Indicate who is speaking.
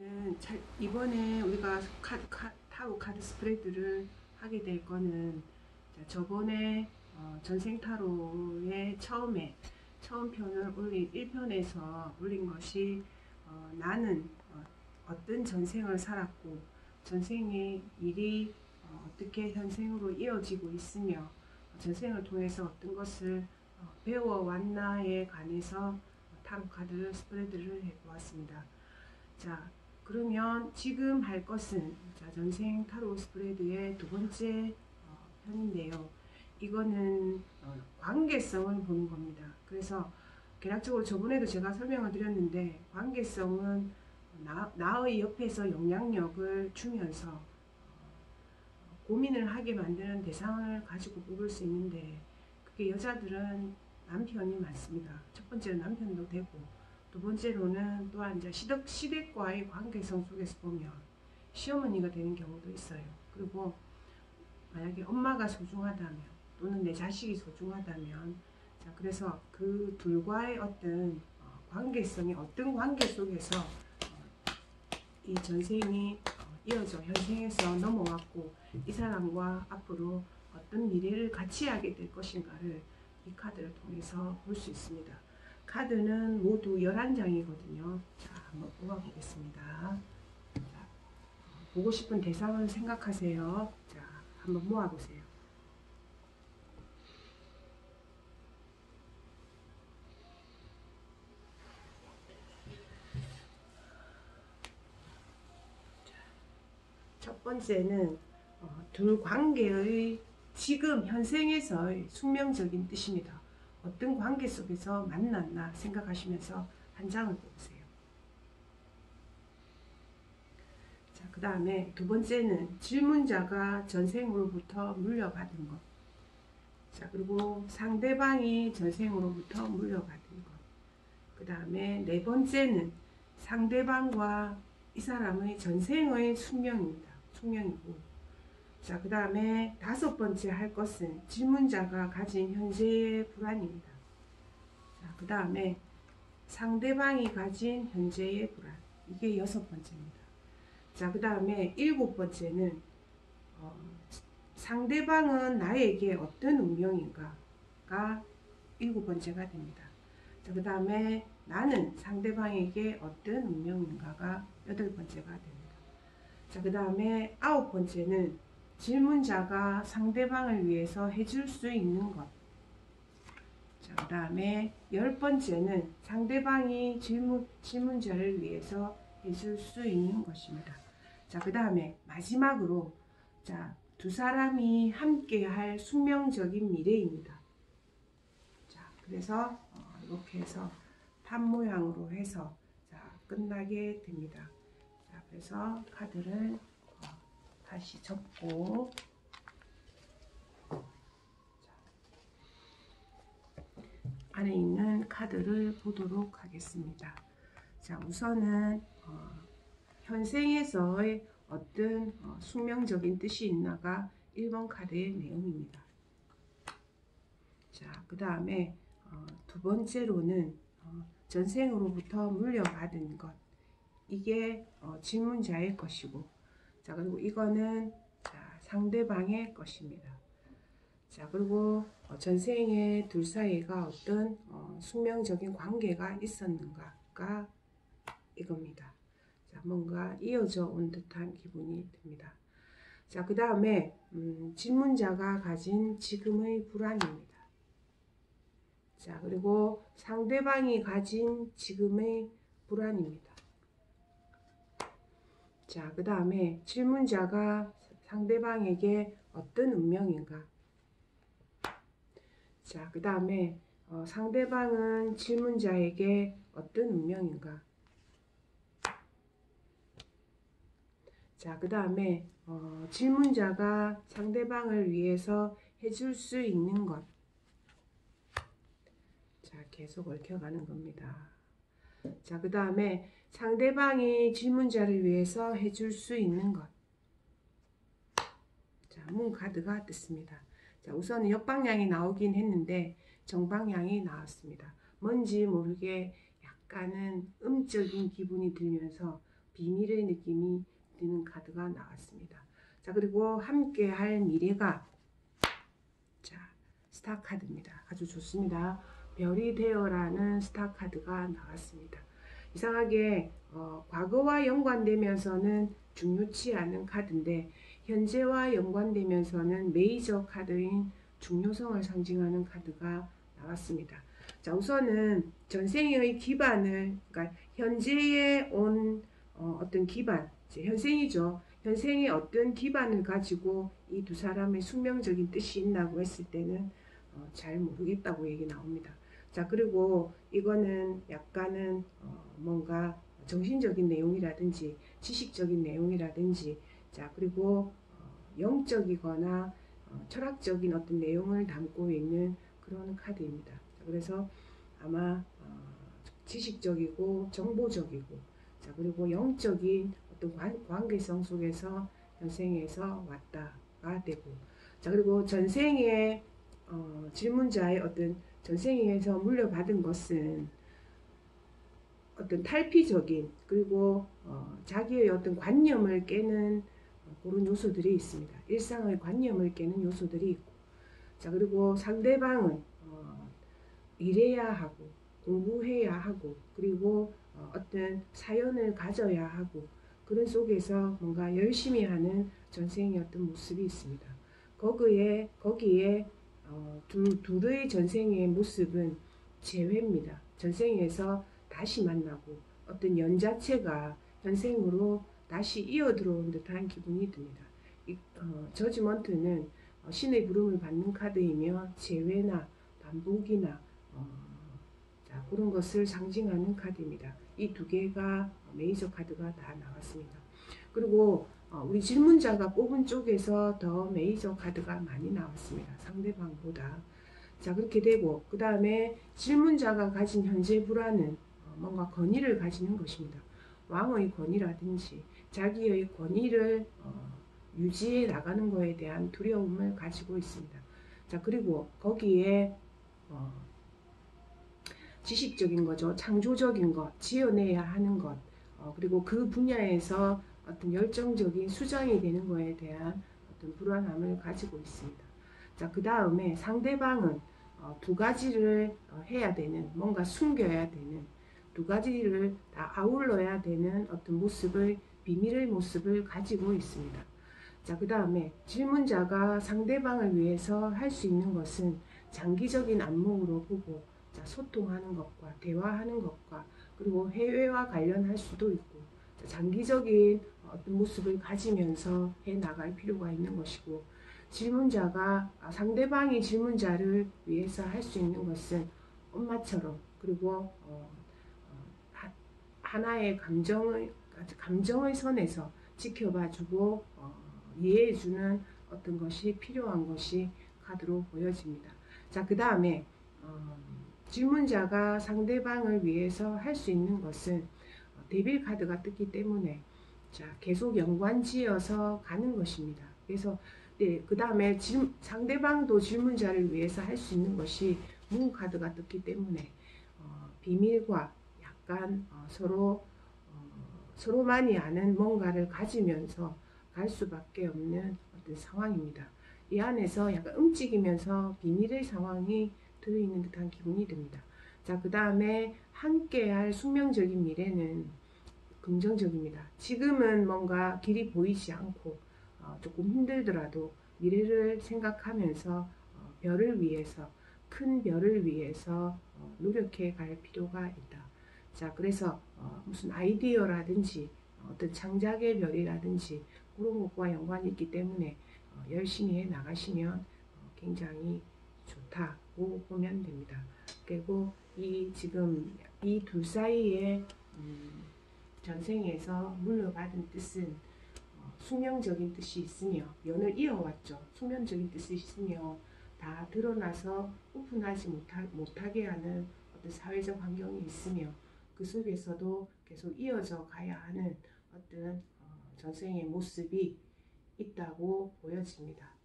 Speaker 1: 음, 자, 이번에 우리가 카, 카, 타로 카드 스프레드를 하게 될 거는 자, 저번에 어, 전생 타로의 처음에 처음 편을 올린 1편에서 올린 것이 어, 나는 어, 떤 전생을 살았고 전생의 일이 어, 떻게 현생으로 이어지고 있으며 전생을 통해서 어떤 것을 어, 배워왔나에 관해서 타로 카드 스프레드를 해보았습니다. 자, 그러면 지금 할 것은 자, 전생 타로 스프레드의 두 번째 어, 편인데요. 이거는 어, 관계성을 보는 겁니다. 그래서 개략적으로 저번에도 제가 설명을 드렸는데 관계성은 나, 나의 옆에서 영향력을 주면서 어, 고민을 하게 만드는 대상을 가지고 뽑을 수 있는데 그게 여자들은 남편이 많습니다. 첫 번째는 남편도 되고 두 번째로는 또한 이제 시댁, 시댁과의 관계성 속에서 보면 시어머니가 되는 경우도 있어요. 그리고 만약에 엄마가 소중하다면 또는 내 자식이 소중하다면 자 그래서 그 둘과의 어떤 어, 관계성이 어떤 관계 속에서 어, 이 전생이 어, 이어져 현생에서 넘어왔고 이 사람과 앞으로 어떤 미래를 같이 하게 될 것인가를 이 카드를 통해서 볼 수 있습니다. 카드는 모두 11장이거든요. 자, 한번 뽑아보겠습니다. 자, 보고 싶은 대상을 생각하세요. 자, 한번 모아보세요. 첫 번째는 어, 둘 관계의 지금 현생에서의 숙명적인 뜻입니다. 어떤 관계 속에서 만났나 생각하시면서 한 장을 뽑으세요. 자, 그 다음에 두 번째는 질문자가 전생으로부터 물려받은 것. 자, 그리고 상대방이 전생으로부터 물려받은 것. 그 다음에 네 번째는 상대방과 이 사람의 전생의 숙명입니다. 숙명이고 자, 그 다음에 다섯 번째 할 것은 질문자가 가진 현재의 불안입니다. 자, 그 다음에 상대방이 가진 현재의 불안. 이게 여섯 번째입니다. 자, 그 다음에 일곱 번째는 어, 상대방은 나에게 어떤 운명인가가 일곱 번째가 됩니다. 자, 그 다음에 나는 상대방에게 어떤 운명인가가 여덟 번째가 됩니다. 자, 그 다음에 아홉 번째는 질문자가 상대방을 위해서 해줄 수 있는 것. 자, 그 다음에 열 번째는 상대방이 질문, 질문자를 위해서 해줄 수 있는 것입니다. 자, 그 다음에 마지막으로 자, 두 사람이 함께 할 숙명적인 미래입니다. 자, 그래서 어, 이렇게 해서 판 모양으로 해서 자, 끝나게 됩니다. 자, 그래서 카드를 다시 접고 안에 있는 카드를 보도록 하겠습니다. 자, 우선은 어, 현생에서의 어떤 어, 숙명적인 뜻이 있나가 1번 카드의 내용입니다. 자, 그 다음에 어, 두 번째로는 어, 전생으로부터 물려받은 것 이게 어, 질문자의 것이고 자, 그리고 이거는 자, 상대방의 것입니다. 자, 그리고 어, 전생에 둘 사이가 어떤 어, 숙명적인 관계가 있었는가가 이겁니다. 자, 뭔가 이어져 온 듯한 기분이 듭니다. 자, 그 다음에 음, 질문자가 가진 지금의 불안입니다. 자, 그리고 상대방이 가진 지금의 불안입니다. 자, 그 다음에 질문자가 상대방에게 어떤 운명인가? 자, 그 다음에 어, 상대방은 질문자에게 어떤 운명인가? 자, 그 다음에 어, 질문자가 상대방을 위해서 해줄 수 있는 것. 자, 계속 얽혀가는 겁니다. 자, 그 다음에 상대방이 질문자를 위해서 해줄 수 있는 것. 자, 문 카드가 떴습니다. 자, 우선 역방향이 나오긴 했는데 정방향이 나왔습니다. 뭔지 모르게 약간은 음적인 기분이 들면서 비밀의 느낌이 드는 카드가 나왔습니다. 자 그리고 함께 할 미래가 자 스타 카드입니다. 아주 좋습니다. 별이 되어라는 스타 카드가 나왔습니다. 이상하게 어, 과거와 연관되면서는 중요치 않은 카드인데 현재와 연관되면서는 메이저 카드인 중요성을 상징하는 카드가 나왔습니다. 자 우선은 전생의 기반을 그러니까 현재에 온 어, 떤 기반 현생이죠. 현생의 어떤 기반을 가지고 이 두 사람의 숙명적인 뜻이 있나고 했을 때는 어, 잘 모르겠다고 얘기 나옵니다. 자 그리고 이거는 약간은 어, 뭔가 정신적인 내용이라든지 지식적인 내용이라든지 자 그리고 어, 영적이거나 어, 철학적인 어떤 내용을 담고 있는 그런 카드입니다. 그래서 아마 어, 지식적이고 정보적이고 자 그리고 영적인 어떤 관, 관계성 속에서 현생에서 왔다가 되고 자 그리고 전생에 어, 질문자의 어떤 전생에서 물려받은 것은 어떤 탈피적인 그리고 어, 자기의 어떤 관념을 깨는 그런 요소들이 있습니다. 일상의 관념을 깨는 요소들이 있고 자 그리고 상대방은 어, 일해야 하고 공부해야 하고 그리고 어, 어떤 사연을 가져야 하고 그런 속에서 뭔가 열심히 하는 전생의 어떤 모습이 있습니다. 거기에 거기에 어, 둘, 둘의 전생의 모습은 재회입니다. 전생에서 다시 만나고 어떤 연 자체가 현생으로 다시 이어 들어온 듯한 기분이 듭니다. 이, 어, 저지먼트는 어, 신의 부름을 받는 카드이며 재회나 반복이나 어, 자, 그런 것을 상징하는 카드입니다. 이 두 개가 메이저 카드가 다 나왔습니다. 그리고 어, 우리 질문자가 뽑은 쪽에서 더 메이저 카드가 많이 나왔습니다. 상대방보다. 자 그렇게 되고 그 다음에 질문자가 가진 현재 불안은 어, 뭔가 권위를 가지는 것입니다. 왕의 권위라든지 자기의 권위를 어, 유지해 나가는 것에 대한 두려움을 가지고 있습니다. 자 그리고 거기에 어, 지식적인 거죠. 창조적인 것, 지어내야 하는 것, 어, 그리고 그 분야에서 어떤 열정적인 수장이 되는 것에 대한 어떤 불안함을 가지고 있습니다. 자, 그 다음에 상대방은 어, 두 가지를 어, 해야 되는, 뭔가 숨겨야 되는, 두 가지를 다 아울러야 되는 어떤 모습을, 비밀의 모습을 가지고 있습니다. 자, 그 다음에 질문자가 상대방을 위해서 할 수 있는 것은 장기적인 안목으로 보고 자, 소통하는 것과 대화하는 것과 그리고 해외와 관련할 수도 있고 장기적인 어떤 모습을 가지면서 해 나갈 필요가 있는 것이고 질문자가 아, 상대방이 질문자를 위해서 할 수 있는 것은 엄마처럼 그리고 어, 어, 하나의 감정의 감정의 선에서 지켜봐주고 어, 이해해주는 어떤 것이 필요한 것이 카드로 보여집니다. 자, 그 다음에 어, 질문자가 상대방을 위해서 할 수 있는 것은 데빌 카드가 뜨기 때문에 자 계속 연관지어서 가는 것입니다. 그래서 네, 그 다음에 상대방도 질문자를 위해서 할 수 있는 것이 문 카드가 떴기 때문에 어, 비밀과 약간 어, 서로 어, 서로만이 아는 뭔가를 가지면서 갈 수밖에 없는 어떤 상황입니다. 이 안에서 약간 움직이면서 비밀의 상황이 들어있는 듯한 기분이 듭니다. 자, 그 다음에 함께할 숙명적인 미래는 긍정적입니다. 지금은 뭔가 길이 보이지 않고 어, 조금 힘들더라도 미래를 생각하면서 어, 별을 위해서 큰 별을 위해서 어, 노력해 갈 필요가 있다. 자, 그래서 어, 무슨 아이디어라든지 어떤 창작의 별이라든지 그런 것과 연관이 있기 때문에 어, 열심히 해 나가시면 어, 굉장히 좋다고 보면 됩니다. 그리고 이 지금 이 둘 사이에 음, 전생에서 물려받은 뜻은 어, 수명적인 뜻이 있으며 연을 이어왔죠. 수명적인 뜻이 있으며 다 드러나서 오픈하지 못하, 못하게 하는 어떤 사회적 환경이 있으며 그 속에서도 계속 이어져 가야 하는 어떤 어, 전생의 모습이 있다고 보여집니다.